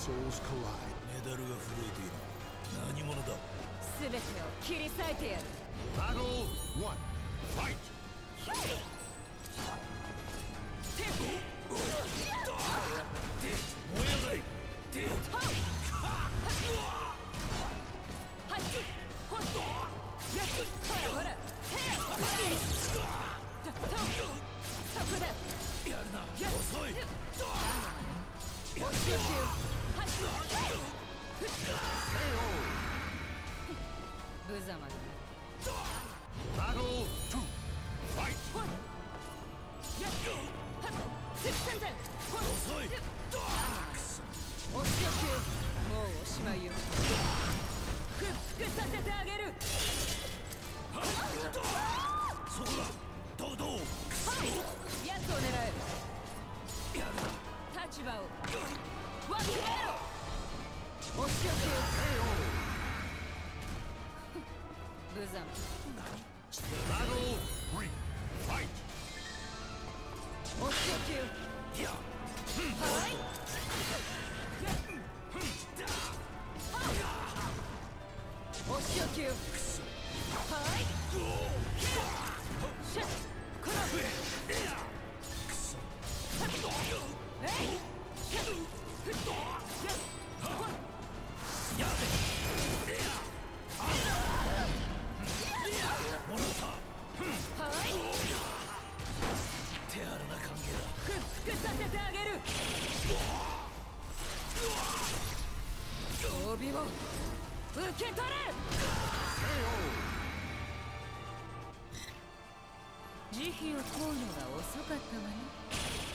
souls イメダルが震えている。何者だ？全てを切り裂いてやる。無様だ Battle two. Fight. ほいやっはっすっせんぜんほい遅いお仕置きよもうおしまいよ屈服させてあげるお仕置きよ無様 Battle three. Fight. お仕置きよいやはいお仕置きよはいを受け取れ。慈悲を問うのが遅かったわね。